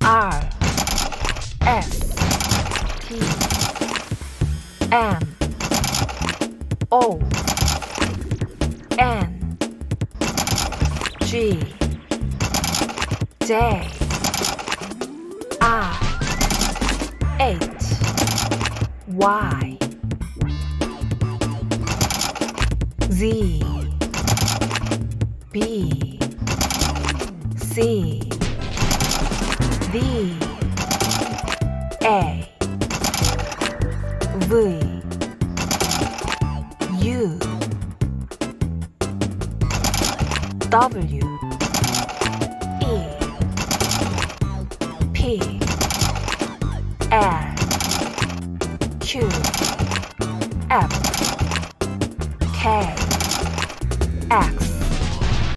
R S T M O N G J I H Y Z B C D A V U W E P L Q F K X